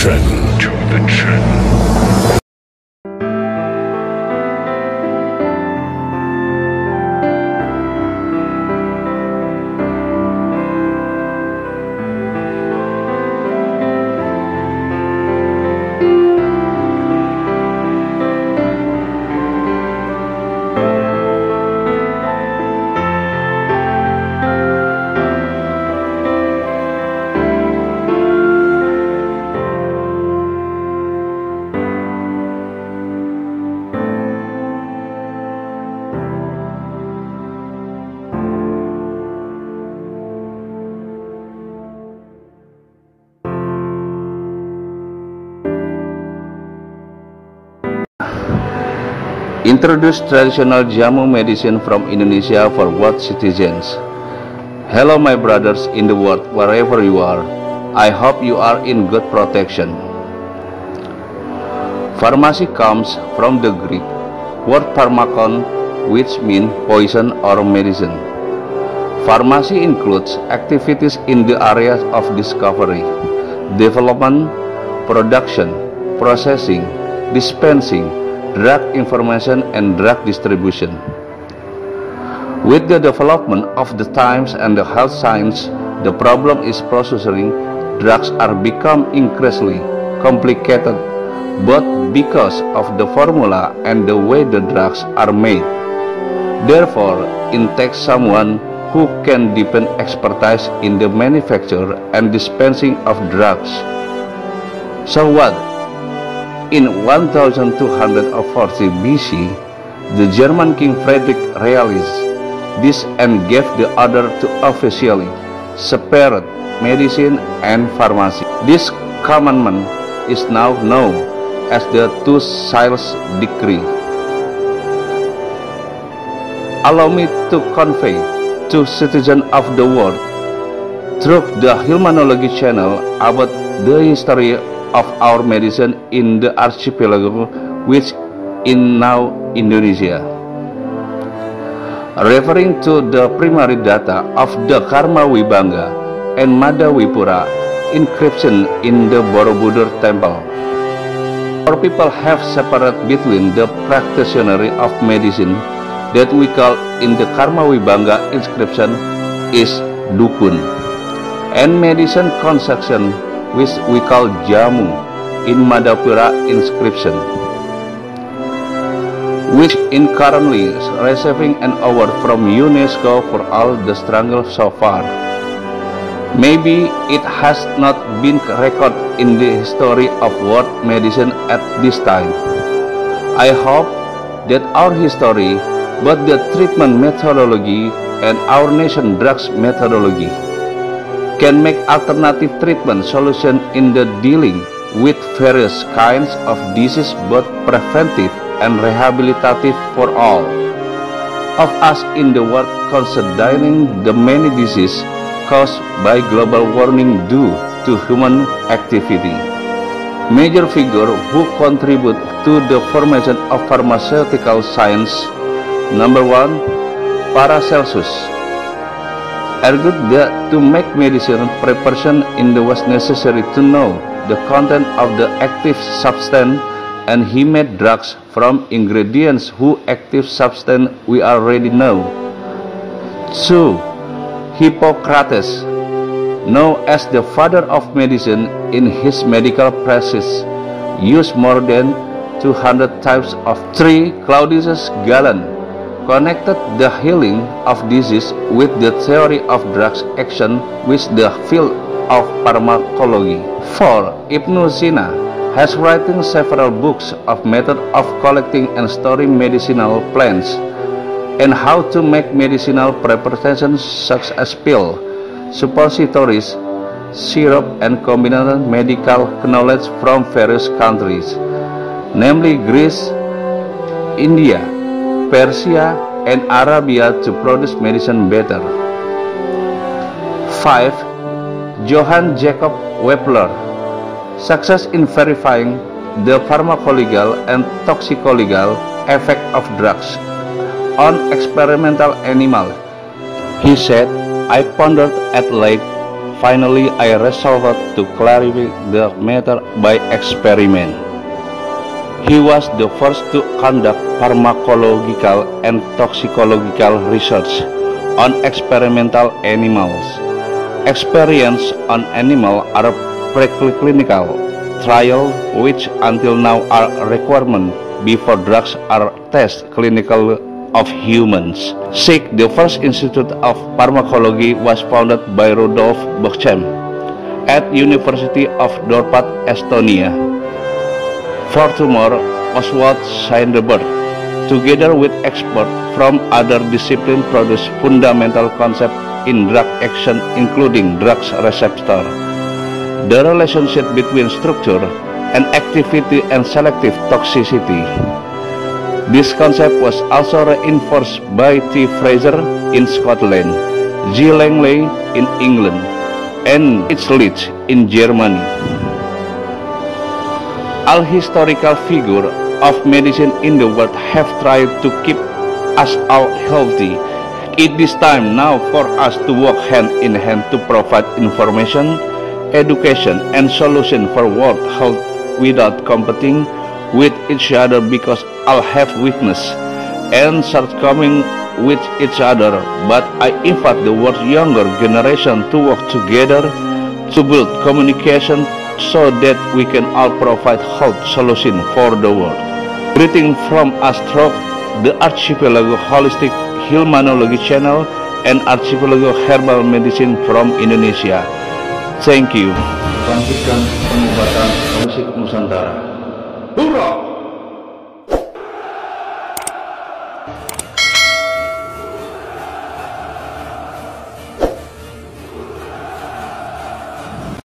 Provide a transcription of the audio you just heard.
trend. To the trend. Introduce traditional jamu medicine from Indonesia for world citizens. Hello my brothers in the world wherever you are. I hope you are in good protection. Pharmacy comes from the Greek word pharmakon which means poison or medicine. Pharmacy includes activities in the areas of discovery, development, production, processing, dispensing, drug information and drug distribution. With the development of the times and the health science, the problem is processing drugs are become increasingly complicated both because of the formula and the way the drugs are made. Therefore, it takes someone who can deepen expertise in the manufacture and dispensing of drugs. So what? In 1240 BC, the German king Frederick realized this and gave the order to officially separate medicine and pharmacy. This commandment is now known as the Two Sales Decree. Allow me to convey to citizens of the world through the Humanology channel about the history of our medicine in the archipelago which in now Indonesia. Referring to the primary data of the Karma Wibanga and Madawipura inscription in the Borobudur temple. Our people have separate between the practitioner of medicine that we call in the Karma Wibanga inscription is Dukun and medicine consumption which we call Jamu in Madapura inscription which currently receiving an award from UNESCO for all the struggle so far. Maybe it has not been recorded in the history of world medicine at this time. I hope that our history, both the treatment methodology and our nation drugs methodology, can make alternative treatment solution in the dealing with various kinds of disease both preventive and rehabilitative for all of us in the world considering the many diseases caused by global warming due to human activity. Major figure who contribute to the formation of pharmaceutical science number one Paracelsus argued that to make medicine preparation in the was necessary to know the content of the active substance and he made drugs from ingredients whose active substance we already know. 2. Hippocrates, known as the father of medicine in his medical practice, used more than 200 types of 3. Claudius Galen connected the healing of disease with the theory of drugs action with the field of pharmacology. 4. Ibn Sina has written several books of method of collecting and storing medicinal plants and how to make medicinal preparations such as pill, suppositories, syrup and combined medical knowledge from various countries, namely Greece, India, Persia, and Arabia to produce medicine better. 5. Johann Jacob Wepler success in verifying the pharmacological and toxicological effect of drugs on experimental animals. He said, I pondered at length finally I resolved to clarify the matter by experiment. He was the first to conduct pharmacological and toxicological research on experimental animals. Experience on animal are preclinical trial which until now are requirement before drugs are tested clinical of humans. SIG, the first institute of pharmacology, was founded by Rudolf Bochum at University of Dorpat, Estonia. Furthermore, Oswald Seinderberg, together with experts from other disciplines, produced fundamental concepts in drug action, including drugs receptor, the relationship between structure and activity and selective toxicity. This concept was also reinforced by T. Fraser in Scotland, G. Langley in England, and Itzlich in Germany. All historical figures of medicine in the world have tried to keep us all healthy. It is time now for us to work hand in hand to provide information, education, and solution for world health without competing with each other because all have weakness and shortcoming with each other but I invite the world's younger generation to work together to build communication so that we can all provide health solution for the world. Greeting from Astro, the Archipelago Holistic Humanology Channel and Archipelago Herbal Medicine from Indonesia. Thank you. Bangkitkan pengobatan holistik Nusantara. Hurrah!